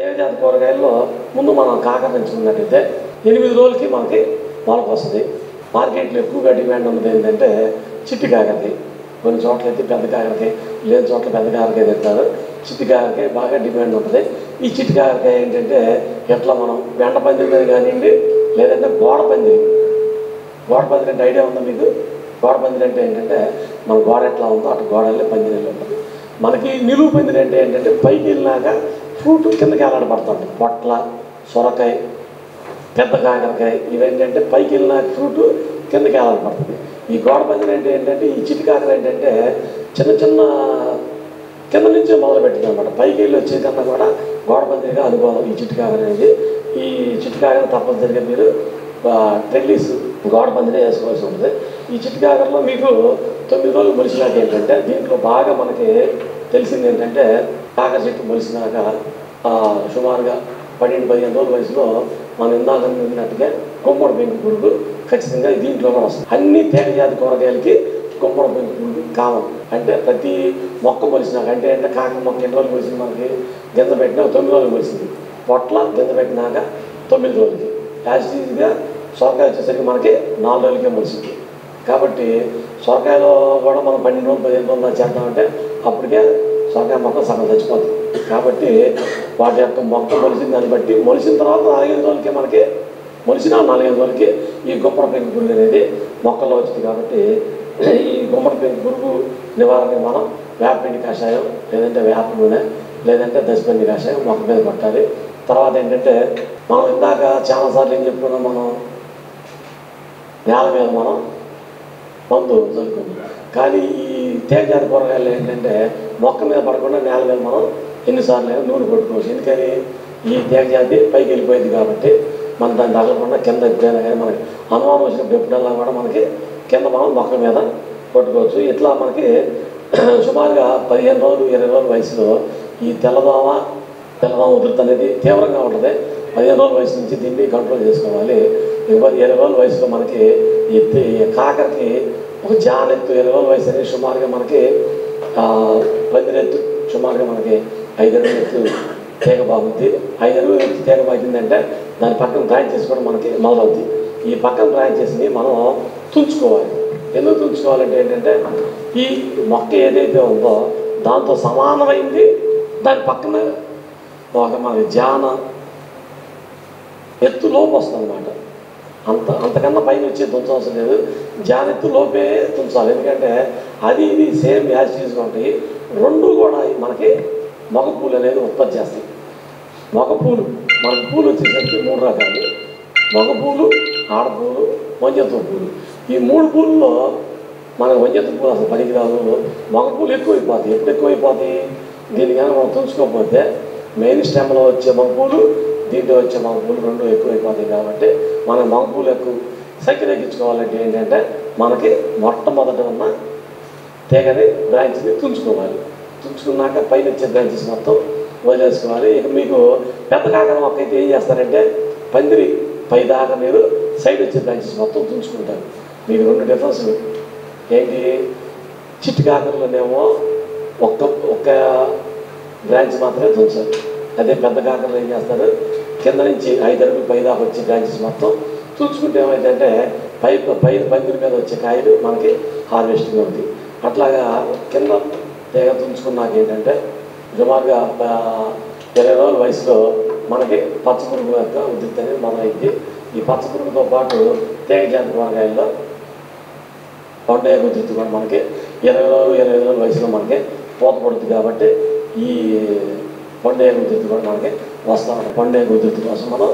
కూరగాయల్లో ముందు మనం కాకరించుకున్నట్టయితే ఎనిమిది రోజులకి మనకి మొలక వస్తుంది. మార్కెట్లో ఎక్కువగా డిమాండ్ ఉన్నది ఏంటంటే చిట్టి కాకరకాయ కొన్ని చోట్ల అయితే పెద్ద కాకరకాయ లేని చోట్ల పెద్ద కాకరకాయ తింటారు చిట్టి కాకరకాయ బాగా డిమాండ్ ఉంటుంది ఈ చిట్టి కాకరకాయ ఏంటంటే ఎట్లా మనం వెంట పందిరి మీద కానివ్వండి లేదంటే గోడ పందిరి. గోడ పందిరి అంటే ఐడియా ఉందా మీకు? గోడ పందిరి అంటే ఏంటంటే మన గోడ ఎట్లా ఉందో అటు గోడ వెళ్ళి పందిరి వెళ్ళి ఉంటుంది. మనకి నిలువు పందిరి అంటే ఏంటంటే పైకి వెళ్ళినాక కూటు కిందకి ఎలాడబడుతుంది పొట్ల సొరకాయ పెద్ద కాకరకాయ ఇవేంటంటే పైకి వెళ్ళిన ఫ్రూట్ కిందకి ఎలాడబడుతుంది ఈ గోడ పందిరి అంటే ఏంటంటే ఈ చిటికాకర ఏంటంటే చిన్న చిన్న కింద నుంచి మొదలుపెట్టింది అనమాట పైకి వెళ్ళి వచ్చే కన్నా కూడా గోడ పందిరిగా అనుభవం ఈ చిటికాకర అనేది. ఈ చిటికాకర తప్పనిసరిగా మీరు ట్రెల్లీస్ గోడ పందిరి వేసుకోవాల్సి ఉంటుంది. ఈ చిటికాకరలో మీకు తొమ్మిది రోజులు మురిసినాక ఏంటంటే దీంట్లో బాగా మనకి తెలిసింది ఏంటంటే కాకర చెట్టు మొలిసినాక సుమారుగా పన్నెండు పదిహేను రోజుల వయసులో మనం ఇందాక విన్నట్టుగా గుమ్మడి పెంకు పురుగు ఖచ్చితంగా దీంట్లో కూడా వస్తుంది. అన్ని తేగజాతి కూరగాయలకి కొమ్మడి పెంకు పురుగు కామన్. అంటే ప్రతి మొక్క మొలిసినాక అంటే అంటే కాక మొక్క ఎన్ని రోజులు మొలిసింది మనకి? గింజ పెట్టినా తొమ్మిది రోజులు మొలిసింది పొట్ల గింజ పెట్టినాక తొమ్మిది రోజులకి. యాజిటీజ్గా సొరకాయ వచ్చేసరికి మనకి నాలుగు రోజులకే మొలిసింది కాబట్టి సొరకాయలో కూడా మనం పన్నెండు రోజులు పదిహేను రోజులు చేద్దామంటే అప్పటికే సగం మొక్క సగం చచ్చిపోతుంది కాబట్టి వాటి యొక్క మొక్క మొలిసిన దాన్ని బట్టి మొలిసిన తర్వాత నాలుగైదు రోజులకి మనకి మొలిసిన నాలుగైదు రోజులకి ఈ గుమ్మడి పెంకు పురుగు అనేది మొక్కల్లో వచ్చింది కాబట్టి ఈ గుమ్మడి పెంకు పురుగు నివారణకి మనం వేపపిండి కషాయం లేదంటే వేప నూనె లేదంటే దశపిండి కషాయం మొక్క మీద పట్టాలి. తర్వాత ఏంటంటే మనం ఇందాక చాలాసార్లు ఏం చెప్పుకున్నాం మనం? నేల మీద మనం మందు చల్లుకుంది కానీ ఈ తేజాతి కూరగాయలు ఏంటంటే మొక్క మీద పడకుండా నేల మీద మనం ఎన్నిసార్లు అయినా నూనె కొట్టుకోవచ్చు. ఎందుకని? ఈ తేజాతి పైకి వెళ్ళిపోయింది కాబట్టి మనం దాన్ని తగలకుండా కింద ఎప్పుడైనా కానీ మనకి అనుమానం వచ్చినప్పుడు ఎప్పుడల్లా కూడా మనకి కింద మనం మొక్క మీద కొట్టుకోవచ్చు. ఇట్లా మనకి సుమారుగా పదిహేను రోజులు ఇరవై రోజుల వయసులో ఈ తెల్లదోమ తెల్లదోమ ఉధృతి అనేది తీవ్రంగా ఉంటుంది. పదిహేను రోజుల వయసు నుంచి దీన్ని కంట్రోల్ చేసుకోవాలి. ఇరవై ఇరవై రోజుల వయసులో మనకి ఈ తే- కాకరకి ఒక జానెత్తు ఇరవై రోజుల వయసు సుమారుగా మనకి ఆ, పందిరెత్తు సుమారుగా మనకి ఐదు ఎత్తు తీగ బాగుంది ఐదు ఎత్తు తీగ బాగిందంటే దాని పక్కన డ్రాయింగ్ చేసుకోవడం మనకి మొదలవుద్ది. ఈ పక్కన డ్రాయింగ్ చేసి మనం తుంచుకోవాలి. ఎందుకు తుంచుకోవాలంటే ఏంటంటే ఈ మొక్క ఏదైతే ఉందో దాంతో సమానమైంది దాని పక్కన ఒక మనకి జాన ఎత్తులోపు వస్తుంది అనమాట అంత అంతకన్నా పైన వచ్చి తుంచవలసిన లేదు. జానెత్తు లోపే తుంచాలి. ఎందుకంటే అది ఇది సేమ్ యాజ్ ఉంటాయి రెండు కూడా మనకి మగపూలు అనేది ఉత్పత్తి చేస్తాయి. మగపూలు మన మనకు పూలు వచ్చేసరికి మూడు రకాలు. మగపూలు ఆడపూలు వంజత్వ పూలు. ఈ మూడు పూలలో మన వంజత్వ పూలు అసలు పనికిరాదు. రాదు మగపూలు ఎక్కువైపోతాయి. ఎప్పుడు ఎక్కువైపోతాయి? దీనికైనా మనం తుంచుకోకపోతే మెయిన్ స్టెమ్లో వచ్చే మగపూలు దీంట్లో వచ్చే మగ పూలు రెండు ఎక్కువైపోతాయి కాబట్టి మనం మగ పూలు ఎక్కువ ఏంటంటే మనకి మొట్టమొదట ఉన్న తీగని బ్రాంచ్ని తుంచుకోవాలి. తుంచుకున్నాక పైన వచ్చే బ్రాంచెస్ మొత్తం వదిలేసుకోవాలి. ఇక మీకు పెద్ద కాకర మొక్క అయితే ఏం చేస్తారంటే పందిరి పైదాకా మీరు సైడ్ వచ్చే బ్రాంచెస్ మొత్తం తుంచుకుంటారు. మీకు రెండు డిఫరెన్స్లు ఏంటి? చిట్టి కాకరలోనేమో ఒక్క ఒక్క బ్రాంచ్ మాత్రమే తుంచారు అదే పెద్ద కాకరలో ఏం చేస్తారు? కింద నుంచి ఐదు అడుగులు పై దాకా వచ్చే బ్రాంచెస్ మొత్తం చూసుకుంటే ఏమైందంటే పై పై పందిరి మీద వచ్చే కాయలు మనకి హార్వెస్టింగ్ అవుతాయి. అట్లాగా కింద తీగ తుంచుకున్నాక ఏంటంటే సుమారుగా ఇరవై రోజుల వయసులో మనకి పచ్చ పురుగు యొక్క ఉద్రిక్తి అనేది మొదలైంది. ఈ పచ్చ పురుగుతో పాటు తీగ జాతి కూరగాయల్లో పండుగ ఉద్రిక్తి కూడా మనకి ఇరవై రోజులు ఇరవై రోజుల వయసులో మనకి పూత పడుతుంది కాబట్టి ఈ పండుగ ఉద్రిక్తి కూడా మనకి వస్తూ ఉంటుంది పండుగ ఉధృతి కోసం మనం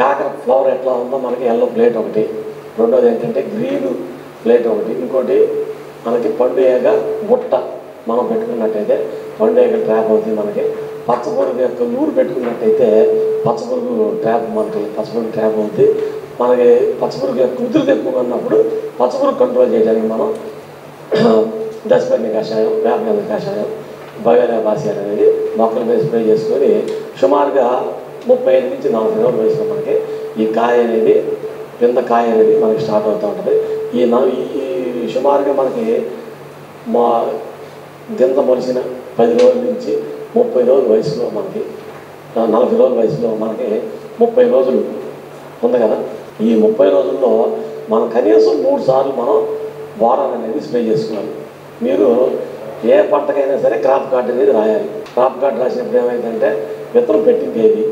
కాకర ఫ్లవర్ ఎట్లా ఉందో మనకి ఎల్లో ప్లేట్ ఒకటి. రెండోది ఏంటంటే గ్రీన్ ప్లేట్ ఒకటి. ఇంకోటి మనకి పండుగ బుట్ట మనం పెట్టుకున్నట్టయితే పండుగ ట్రాప్ అవుతుంది మనకి. పచ్చపురుగు యొక్క నూరు పెట్టుకున్నట్టయితే పచ్చపురుగు ట్రాప్ మనకి పచ్చపురుగు ట్రాప్ అవుతుంది మనకి పచ్చపురుగు యొక్క ఉధృతి ఎక్కువగా ఉన్నప్పుడు పచ్చపురుగు కంట్రోల్ చేయడానికి మనం దశపర్ణి కషాయం వేపగంధ కషాయం. భగనే బాసి అనేది మొక్కల మీద స్ప్రే చేసుకొని సుమారుగా ముప్పై ఐదు నుంచి నలభై రోజుల వయసులో మనకి. ఈ కాయ అనేది కింద కాయ అనేది మనకి స్టార్ట్ అవుతూ ఉంటుంది. ఈ ఈ సుమారుగా మనకి మా దింత మొలిసిన పది రోజుల నుంచి ముప్పై రోజుల వయసులో మనకి నలభై రోజుల వయసులో మనకి ముప్పై రోజులు ఉంది కదా. ఈ ముప్పై రోజుల్లో మనం కనీసం మూడు సార్లు మనం వారాన్ని అనేది స్ప్రే చేసుకోవాలి మీరు ఏ పంటకైనా సరే క్రాప్ కార్డ్ అనేది రాయాలి. క్రాప్ కార్డ్ రాసినప్పుడు ఏమైందంటే విత్తనం పెట్టిన తేదీ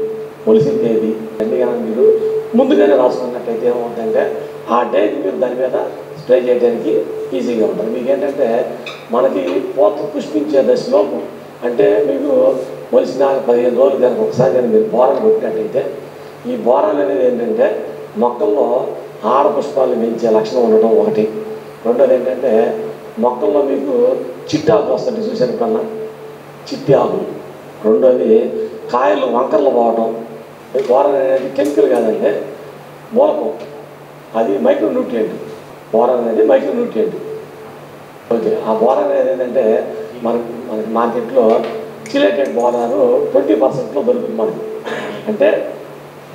మొలిసిన తేదీ అన్ని కనుక మీరు ముందుగానే రాసుకున్నట్టయితే ఏమవుతుందంటే ఆ డేట్ మీరు దాని మీద స్ప్రే చేయడానికి ఈజీగా ఉంటుంది మీకు ఏంటంటే మనకి పోత పుష్పించే దశలోపు అంటే మీకు మొలిసిన పదిహేను రోజులు కనుక ఒకసారి కనుక మీరు బోరాలు కొట్టినట్టయితే ఈ బోరాలు అనేది ఏంటంటే మొక్కల్లో ఆడపుష్పాలు పెంచే లక్షణం ఉండటం ఒకటి. రెండోది ఏంటంటే మొక్కల్లో మీకు చిట్టాకు వస్తుంది చూసారు కన్నా? చిట్టి ఆకులు రెండోది కాయలు వంకర్లు పోవటం. ఈ అనేది కెమికల్ కాదండి. మూలకం. అది మైక్రో న్యూట్రియంట్ బోరాన్ అనేది మైక్రో న్యూట్రియంట్ ఓకే ఆ బోరాన్ అనేది ఏంటంటే మనకు మనకి మార్కెట్లో చిలేటెడ్ బోరాను ట్వంటీ పర్సెంట్లో దొరుకుతుంది మనకి. అంటే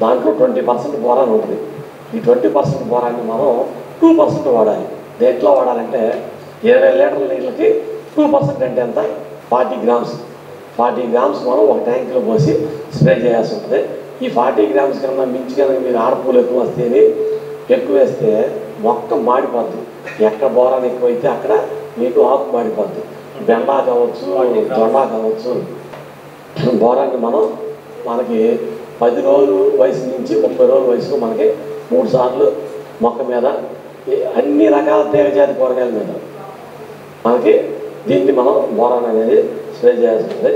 దాంట్లో ట్వంటీ పర్సెంట్ బోరాన్ ఉంటుంది. ఈ ట్వంటీ పర్సెంట్ బోరాన్ని మనం టూ పర్సెంట్ వాడాలి. దేంట్లో వాడాలంటే ఇరవై లీటర్ల నీళ్ళకి టూ పర్సెంట్ అంటే ఎంత? Forty grams. ఫార్టీ గ్రామ్స్ మనం ఒక ట్యాంక్లో పోసి స్ప్రే చేయాల్సి ఉంటుంది. ఈ ఫార్టీ గ్రామ్స్ కన్నా మించి కనుక మీరు ఆడపూలు ఎక్కువ వస్తే ఎక్కువ వేస్తే మొక్క మాడిపోద్ది. ఎక్కడ బోరాన్ ఎక్కువైతే అక్కడ మీకు ఆకు మాడిపోద్ది. బెండా కావచ్చు దొండా కావచ్చు. బోరాన్ని మనం మనకి పది రోజులు వయసు నుంచి ముప్పై రోజుల వయసులో మనకి మూడు సార్లు మొక్క మీద అన్ని రకాల తేగజాతి కూరగాయల మీద మనకి దీన్ని మనం బోరాన్ అనేది స్ప్రే చేయాల్సి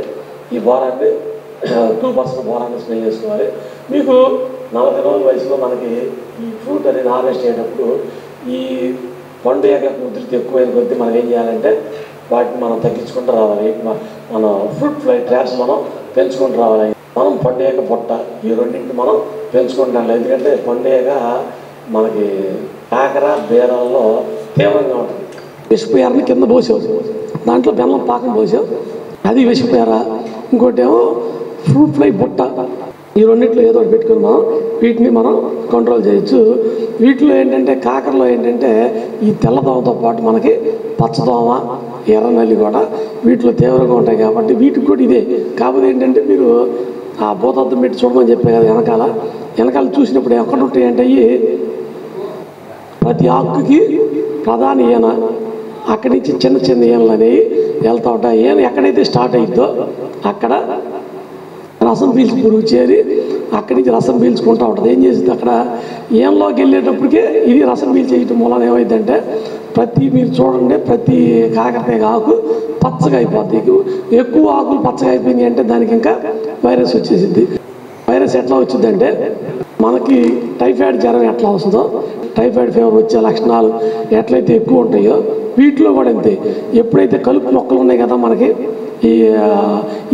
ఈ బోరాన్ని టూ పర్సెంట్ బోరాన్ని స్ప్రే చేసుకోవాలి. మీకు నలభై రోజుల వయసులో మనకి ఈ ఫ్రూట్ అనేది హార్వెస్ట్ అయ్యేటప్పుడు ఈ పండు యొక్క ఉధృతి ఎక్కువైన కొద్దీ మనం ఏం చేయాలంటే వాటిని మనం తగ్గించుకుంటూ రావాలి. మన ఫ్రూట్ ఫ్లై ట్రాప్స్ మనం పెంచుకుంటూ రావాలి. మనం పండుగ పొట్ట ఈ రెండింటిని మనం పెంచుకుంటాం. ఎందుకంటే పండుగ మనకి కాకర బీరాల్లో తీవ్రంగా ఉంటుంది. విషపేరని కింద పోసావు దాంట్లో బెల్లం పాకం పోసాం అది విషపేర ఇంకోటి ఏమో ఫ్రూట్ ఫ్లై బుట్ట. ఈ రెండిట్లో ఏదో ఒకటి పెట్టుకుని వీటిని మనం కంట్రోల్ చేయొచ్చు. వీటిలో ఏంటంటే కాకరలో ఏంటంటే ఈ తెల్లదోమతో పాటు మనకి పచ్చదోమ ఎర్ర నల్లి కూడా వీటిలో తీవ్రంగా ఉంటాయి కాబట్టి వీటికి కూడా ఇదే. కాకపోతే ఏంటంటే మీరు ఆ భూతద్దం పెట్టి చూడమని చెప్పే కదా వెనకాల. వెనకాల చూసినప్పుడు ఎక్కడ ఉంటాయంటే ప్రతి ఆకుకి ప్రధాన ఈయన. అక్కడి నుంచి చిన్న చిన్న ఈయనలు అనేవి వెళ్తూ ఉంటాయి. ఈయన ఎక్కడైతే స్టార్ట్ అయిద్దో అక్కడ రసం పీల్చి పురుగు చేరి అక్కడి నుంచి రసం పీల్చుకుంటూ ఉంటుంది. ఏం చేసింది అక్కడ? ఈయనలోకి వెళ్ళేటప్పటికే ఇది రసం పీల్చేయటం మూలన ఏమైందంటే ప్రతి మీరు చూడండి ప్రతి కాకరకాయ ఆకు పచ్చగా అయిపోద్ది. ఎక్కువ ఆకులు పచ్చగా అయిపోయింది అంటే దానికి ఇంకా వైరస్ వచ్చేసింది వైరస్ ఎట్లా వచ్చిందంటే మనకి టైఫాయిడ్ జ్వరం ఎట్లా వస్తుందో టైఫాయిడ్ ఫీవర్ వచ్చే లక్షణాలు ఎట్లయితే ఎక్కువ ఉంటాయో వీటిలో కూడా అంతే. ఎప్పుడైతే కలుపు మొక్కలు ఉన్నాయి కదా మనకి ఈ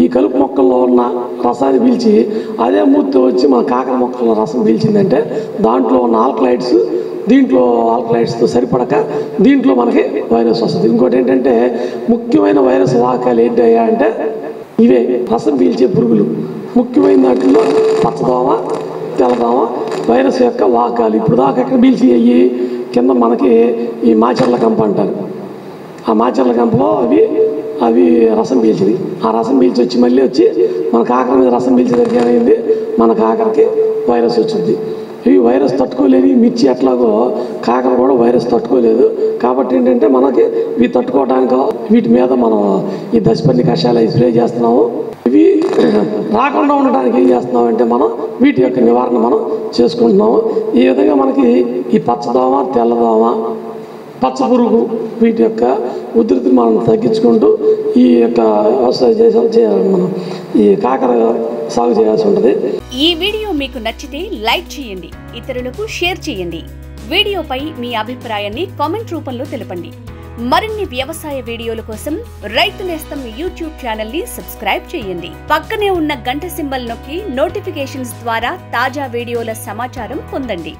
ఈ కలుపు మొక్కల్లో ఉన్న రసాన్ని పీల్చి అదే మూర్తి వచ్చి మన కాకర మొక్కల్లో రసం పీల్చిందంటే దాంట్లో ఉన్న ఆల్కలైడ్స్ దీంట్లో ఆల్కలైడ్స్తో సరిపడక దీంట్లో మనకి వైరస్ వస్తుంది. ఇంకోటి ఏంటంటే ముఖ్యమైన వైరస్ వాహకాలు ఏంటయ్యా అంటే ఇవే రసం పీల్చే పురుగులు. ముఖ్యమైన దాంట్లో పచ్చదోమ తెలదామా వైరస్ యొక్క వాకాలు ఇప్పుడు దాకా ఎక్కడ పీల్చి అయ్యి కింద మనకి ఈ మాచర్ల కంప అంటారు. ఆ మాచర్ల కంపలో అవి అవి రసం పీల్చింది ఆ రసం పీల్చి వచ్చి మళ్ళీ వచ్చి మన కాకర మీద రసం పీల్చేసరికి ఏమైంది? మన కాకరకి వైరస్ వచ్చింది. ఈ వైరస్ తట్టుకోలేని మిర్చి ఎట్లాగో కాకర కూడా వైరస్ తట్టుకోలేదు. కాబట్టి ఏంటంటే మనకి ఇవి తట్టుకోవడానికి వీటి మీద మనం ఈ దశపల్లి కషాయాలు స్ప్రే చేస్తున్నాము. ఇవి రాకుండా ఉండడానికి ఏం చేస్తున్నామంటే మనం వీటి యొక్క నివారణ మనం చేసుకుంటున్నాము. ఈ విధంగా మనకి ఈ పచ్చదోమ తెల్లదోమ పచ్చ పురుగు వీటి యొక్క ఉధృతిని మనం తగ్గించుకుంటూ ఈ యొక్క వ్యవసాయం చేసే చేయాలి మనం ఈ కాకర సాగు చేయాల్సి ఉంటుంది. ఈ వీడియో మీకు నచ్చితే లైక్ చేయండి ఇతరులకు షేర్ చేయండి. వీడియోపై మీ అభిప్రాయాన్ని కామెంట్ రూపంలో తెలపండి. మరిన్ని వ్యవసాయ వీడియోల కోసం రైతు నేస్తం యూట్యూబ్ ఛానల్ని సబ్స్క్రైబ్ చేయండి. పక్కనే ఉన్న గంట సింబల్ నొక్కి నోటిఫికేషన్స్ ద్వారా తాజా వీడియోల సమాచారం పొందండి.